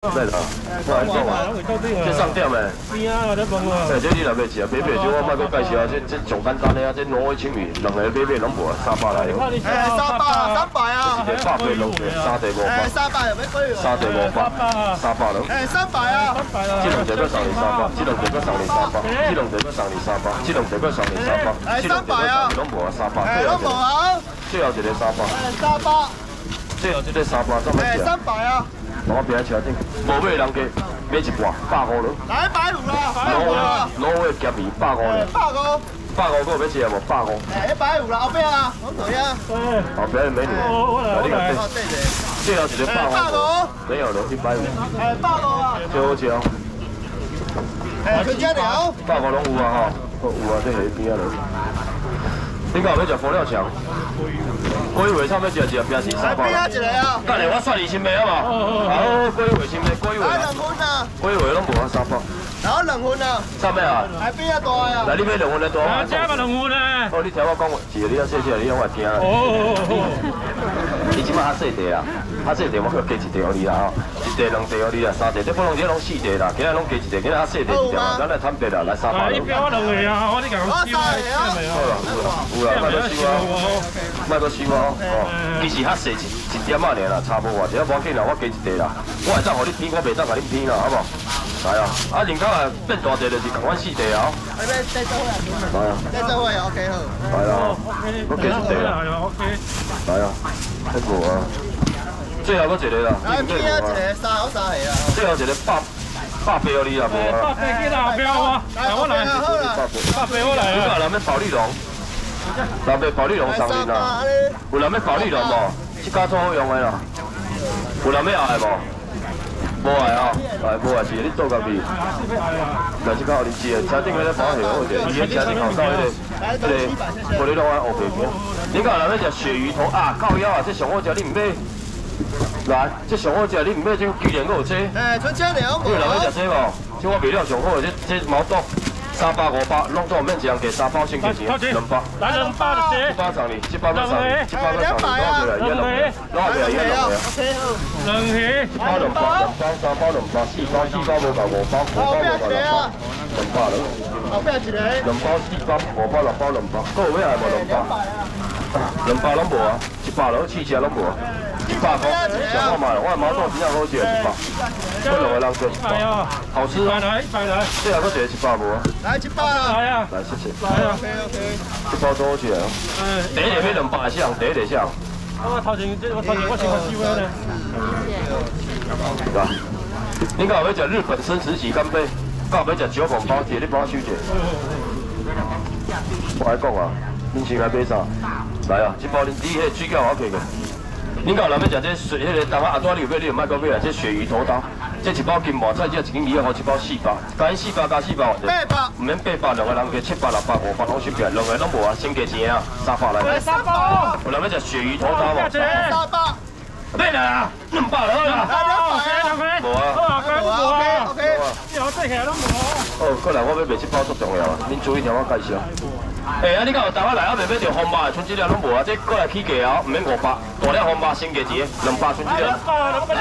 对啦，我来讲啊，这上店诶。边啊，我在问啊。这你若要食，买买少我莫搁介绍啊，这这上简单的啊，这青鱼，两个买买拢无啊，三百来。哎，三百啊，三百啊。一百八两个，三地五百。哎，三百有咩贵？三地五百，三百两。哎，三百啊。你三百，这两只搁送你三百，这两只搁送你三百，这两只搁送你三百。哎，三百啊。拢无啊，三百。哎，拢无啊。最后一个三百。哎，三百。最后一个三百，怎么哎，三百啊。我边车顶，无买人家买一半，百五了。来百五啦，百五啦。挪威夹面百五了。百五。百五个要吃无？百五。哎，一百五啦，后边啊，我腿啊。后边的美女。我来。最后一个百五。百五。没有了，一百五。哎，百五啊。最好吃哦。哎，全家了。百五拢有啊哈，有啊，这下边啊了。你讲要食佛跳墙？龟尾差要食一边是三百。边啊一个啊。等下我算你先卖好嘛？好，龟尾先买，龟尾。来两分啊。拢无啊三包。然后两分啊。啥物啊？来边啊大啊。来你买两分来大。啊，加嘛两分啊？哦，你听我讲，一个你要谢谢，你让我听。你即摆较细地啊，较细地我去加一地互你啦吼，一地两地互你啦，三地，这不能这拢四地啦，今仔拢加一地，今仔较细地一条，咱来摊地啦，来三百你不要我两个啊，我你讲我三个啊。好啦，有啦，有啦，卖多少啊？卖多少啊？哦，其实较细一一点仔尔啦，差无偌济，无要紧啦，我加一地啦，我会当互你偏，我袂当甲你偏啦，好无？来啊！啊，人口啊变大地就是共阮四地啊。来。来啊！再做下，OK 好。来啊！我加一地啦。来啊！太过啊！最后嗰一个啦。来边啊一个三好三个啊。最后一个百百八你啊无啊？百八几啦？不要啊！来我来。百八我来。你讲人要保利龙？人要保利龙上面啦？有人要保利龙无？这家做好用的啦。有人要爱无？无爱啊，来无爱是你倒家己。但是靠你吃的，车顶嗰啲保险好啲，而且车顶后头嗰啲，嗰啲玻璃拢啊乌皮片。你讲人要食鳕鱼头啊，靠腰啊，这上好食你唔买。来，这上好食你唔买，这居然有车。哎，春车了。你有人要食这无？这我卖了上好，这这毛肚。三包五包，弄到我面前给三包先给钱，两包，来两百就行。一百上你，一百上你，一百上你，两百啊，两百，两百，两百，两起，一包两包，两包三包两包，四包四包无够五包，五包无够六包，两百了。后边一个。两包四包，五包六包两包，各位还无两包？两包拢无啊，一百了，汽车拢无。百块，想好嘛？我毛豆真正好食，一百。我两个人做一百，好吃啊！来一百来，最后搁一个一百无？来一百啊！来啊！来谢谢。来啊！OK OK。一包多好食哦。第一个要两百箱，第一个箱。我头前这我头前我先去收呢。来，你讲要食日本生食喜干杯，讲要食九凤包，姐你帮我收者。我来讲啊，恁先来买啥？来啊，这包你你迄水饺我给个。恁讲人要食这水，迄个当下阿多你有买，你有卖过买啊？这鳕鱼头刀，这一包金毛菜，这一斤二好一包四百，加四百加四百，八百，唔免八百，两个人加七百六百五百拢收起来，两个拢无啊，先加钱啊，三百来。三百。有人要食鳕鱼头刀无？三百。买啦，两百了啦。两百，两百。无啊。无啊，OK OK。有这下拢无。哦，过来我要卖这包足重要啊，恁注意听我介绍。哎，啊，你讲有台湾来啊，袂买着红包，像这了拢无啊，这过来起价哦，唔免五百，大了红包先价钱，两百剩这了。两百，两百，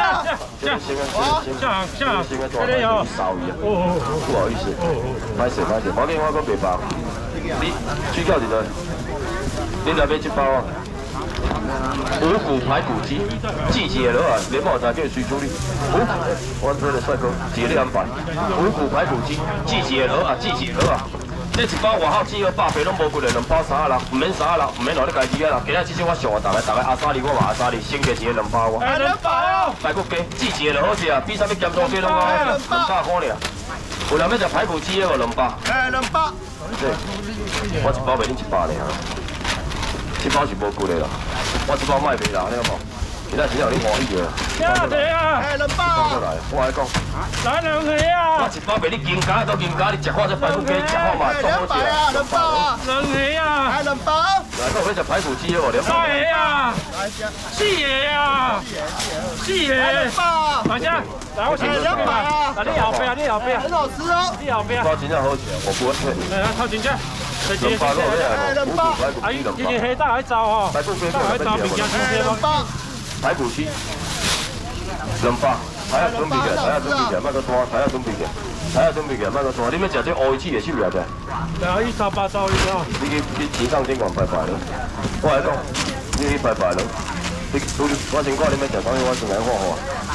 这先啊，先啊，先啊，先啊，大了有少一啊。哦不好意思，歹势歹势，我另外个卖包。你水饺一个，你来买一包啊。五谷排骨鸡，季节了啊，连毛才叫水处理。五谷，我这个帅哥，节日安排。五谷排骨鸡，季节了啊，季节了啊。这一包外口只要百八拢无贵嘞，两包三啊六，唔免三啊六，唔免落你家己啊啦。今日至少我上啊，大概大概阿三里，我话阿三里，先加一个两包啊。两包。排骨鸡，季节就好食啊，比啥物咸猪鸡拢好食，两百块尔。有人要食排骨鸡的无两包？哎，两包。对，我一包卖恁一百尔。这包是无贵的啦，我一包卖袂啦，你有无？其他只有你欢喜的。呀，对啊。哎，两包。来，我来讲。来两个啊！我一包俾你金家都金家，你食好这排骨鸡，食好嘛，两百啊，两包啊。两个啊。哎，两包。来，我要食排骨鸡的哦，两包。三个啊。四个啊。四个。两包。大家，来我请两百啊。来，你后边啊，你后边。很好吃哦。你后边。包真正好吃，我不会骗你。来，掏钱去。两包肉来，五谷排骨鸡两包。今天黑大还早哦。排骨鸡还早，比较新鲜两包。排骨鸡，两包。台下准备起来，台下准备起来，莫搁拖，台下准备起来，台下准备起来，莫搁拖。你要食这乌鱼翅的手料的？然后一三八。你去去市场顶逛拜拜咯。我来讲，你去拜拜咯。你我先讲你要食啥物，我先来看看。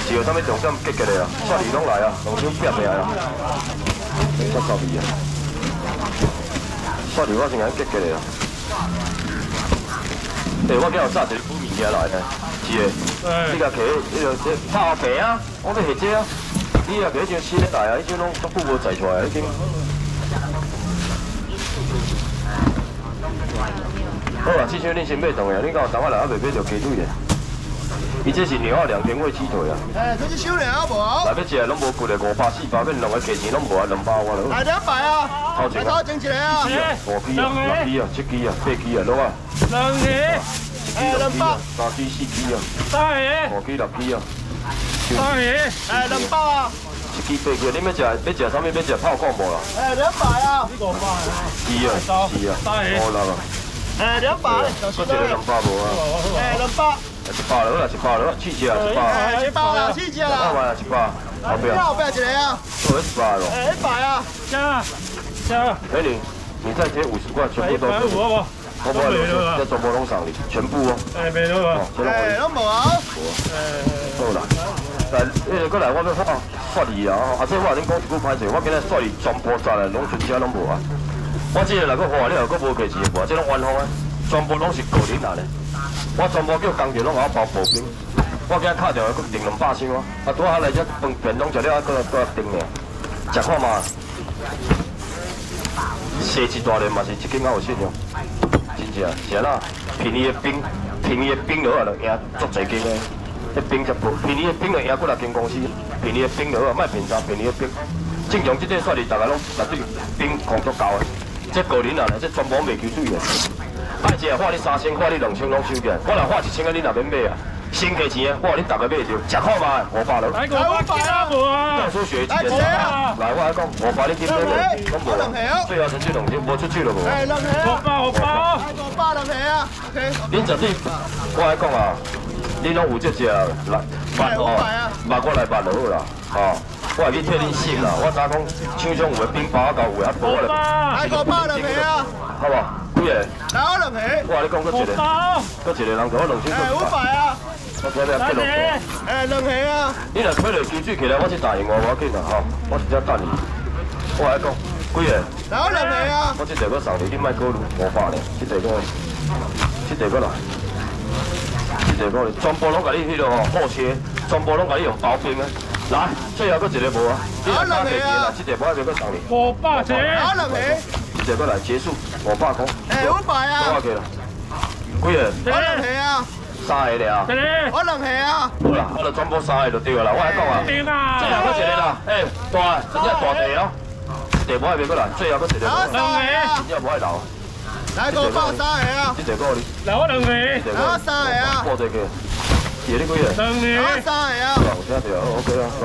是有啥物重点结结的啊？刷鱼拢来啊，两手夹起来啊。七十二啊！刷鱼我先来结结的啊。诶，我今日炸一个古物件来呢，是的。你甲摕迄个这泡白啊，我要下这啊。你若摕迄种新的来啊，迄种拢足久无载出来，已经。好啊，这箱恁先买动的，恁到当我来还未买着鸡腿的。伊这是牛啊，两天会鸡腿啊。哎，这是小两好无？来要食拢无贵的，五百四百，变两个价钱拢无啊，两百我了。来两百啊！头前啊，头前一个啊！五支啊，六支啊，七支啊，八支啊，落啊。两支。哎，两百。三支四支啊。三支。五支六支啊。三支。哎，两百啊。一支八支，你要食要食啥物？要食泡饭无啦？哎，两百啊。五百啊。是啊，是啊。三支。好啦。哎，两百。我一个两百无啊。哎，两百。一百了啦，一百了，七只啊，一百。哎，一百啦，七只啦。一百啊，一百。后边。后边一个啊。哦，一百咯。哎，一百啊。加加。美女，你再贴五十块，全部都是。五好不？我不要，这全部拢上哩，全部哦。哎，没了啊。哎，拢无啊。无哎。好啦，来，迄个过来，我要发发你啊！啊，这我恁讲一句歹势，我今日刷你全部砸来，拢全车拢无啊。我这个来个花了，佫无价钱无，这拢完好啊，全部拢是个人拿的。我全部叫工地拢给我包薄冰，我今日卡掉佫订两百箱啊！啊，拄下来只饭片拢食了，佫佫订的，食看嘛。生一大年嘛是一斤有信用，真正是啦。便宜的冰，便宜的冰落啊，就赢足侪斤的。迄冰才不便宜的冰就赢几六间公司，便宜的冰落啊，卖便宜便宜的冰。正常即个算是大家拢绝对冰控足够的，即个人啊，这全部未抽水的。爱食花你三千，花你两千拢收起来，我若花一千个你哪免买啊？先给钱啊！我你大家买着，吃好嘛？五百了。来五百啊！教书学几年啊？来我来讲，五百你点买的？拢无。最后成绩两千，无出去了无？哎，两千。五百五百。哎，五百两千啊！OK。恁绝对，我来讲啊，你拢有这只来办哦，办过来办就好啦，哦。我来去替恁省啦，我早讲厂商有的冰包到有啊多咧。来五百两千啊！好不？几个？来我两千。我你讲搁一个，搁一个人给我两千。哎，五百啊！我今日记录。哎，两千啊！你若开落积水起来，我是答应我，我紧啦吼，我直接等你。我来讲，几个？来两千啊！我这地搁送你，你莫考虑五百咧，这地搁，这地搁来，这地搁，全部拢甲你迄个吼后切，全部拢甲你用包冰啊！来，最后搁一个无啊？来两千啊！这地我还袂搁送你。五百钱。来两千。这地搁来结束，五百块。哎，五百啊！多少个？几个？我三个了。我两个啊！好啦，我就全部三个就对啦。我来讲啊，最后搁一个啦，哎，大，真正大地哦。地最后搁一个。三个啊！你也不爱留。来个包三个啊！个你。来我两个。三个啊！过这个。几个几个？两个。来三个啊！有听到？OK 啊，走。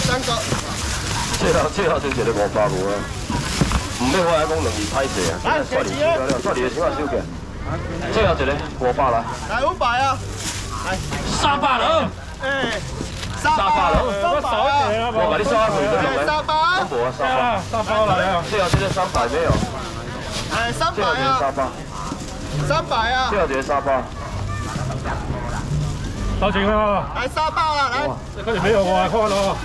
三个。最后最后就一个五百五啊。唔要我来讲，容易歹势啊！来，算你了，算你的钱。最后一个五百啦。来五百啊！来三百了。哎，三百了。我少一点啊！我把你收下去，都两三百。三三百。三百来啊！最后这个三百没有。哎，三百啊。三百。三百啊！最后这个三百。收钱啊？来三百啊！来。这个没有我来看咯。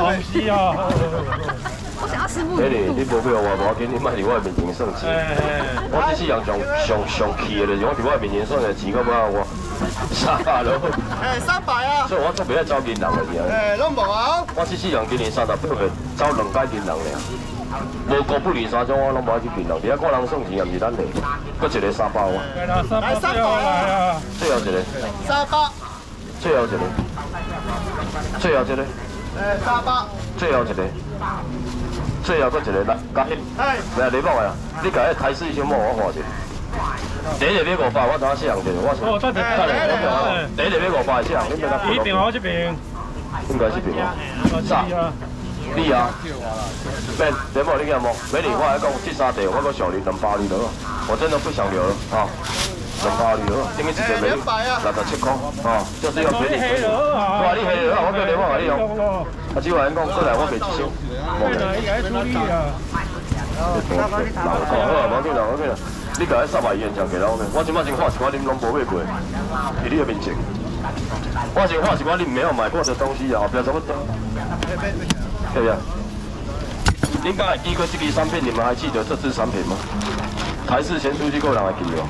好是啊。我想要师傅。哎你，你无票我无要紧，你卖伫我面前算钱。我这世人上上上气的，就是我伫我面前算的钱，够不够我？三百咯。哎，三百啊！所以我特别爱招银人的，是啊。哎，拢无啊！我这世人今年三十八岁，招两届银人了。无过不离三种，我拢无爱去银人。而家个人算钱也毋是咱的。搁一个三百我。来三百啊！最后一个。三百。最后一个。最后一个。哎，三百。最后一个。最后搁一个来，嘉欣，来你帮我啊！你家迄台式小莫我看者。第一个买五百，我怎四人者？我哦，再点，再点，第一个买五百，四人，你买哪？一边我这边。应该是边啊。啥？你啊？没，点无你讲无？美女，我来讲，这三地我搁小你两百里了，我真的不想留了啊！两包你好，等于一个卖六十七块，哦，就是要便宜。哇，你黑了啊！我叫电话给你用。啊，只话讲过来，我卖一箱。冇嘅。老讲好啊，冇紧啦，冇紧啦。你甲迄三百元我即摆先看一寡恁拢无买过，伫你个面前。我先看一寡恁没有买过的东西啊，后壁怎么多？对不对？恁刚才记过这支产品，你们还记得这支产品吗？台式咸酥鸡够人会记哦，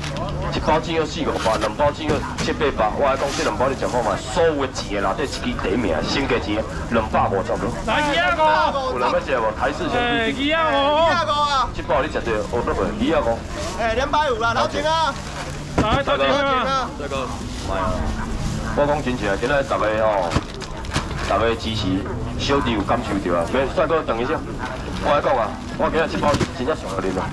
一包只要四五百，两包只要七八百。我来讲，这两包你食看嘛，所有的钱内底一支第一名，先价钱两百五十多。来几啊有人要食无？台式咸酥鸡，几啊二啊五啊，这包你食着，哦不不，二啊五。哎，两百五啦，老钱啊，来多少老钱啊？啊，这个，哎呀，我讲真正，今仔大家吼，大家支持小弟有感受到啊。免帅哥等一下，我来讲啊，我今仔这包真正上互恁啊，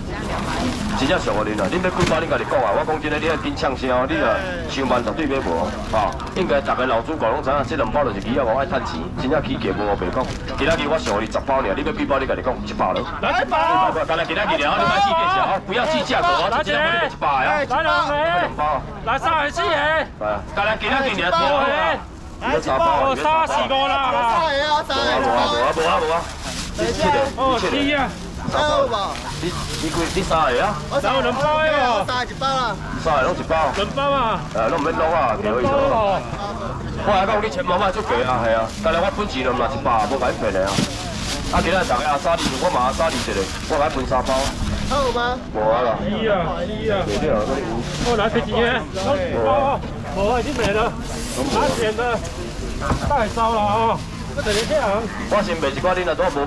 真正上互恁啊。恁要几包恁家己讲啊，我讲真诶，你要紧呛声哦，你啊上万绝对买无啊。应该大家老主顾拢知影，这两包就是二啊五爱趁钱，真正起价无我白讲。今仔日我上互你十包尔，你要几包你家己讲，一包了。来一包，刚才今仔日了，你莫计价哦，不要计价格哦，真正买一百啊。来两包啊。来三个四个，係啊，但係今日見你一五包个，包哦三四个啦，三个啊，三冇啊冇啊个，冇啊冇啊！你出嚟，哦四啊，三个吧，你你幾你三個啊？我三个啊，三一包啦，三個攏一包，两包啊，誒攏唔免攞啊，幾好意思。哦，我係講你錢冇買足貴啊，係啊，但係我本錢就唔係一包，冇解平啊。啊，今日大家阿沙利，我買阿沙利一個，我買分三包，还有吗？冇啊啦。四啊四啊，對啲啊，嗰啲我来赔钱啊，都几包啊，我已经没了，拿钱的太糟了啊，不等于这样。我先卖一寡，你若都無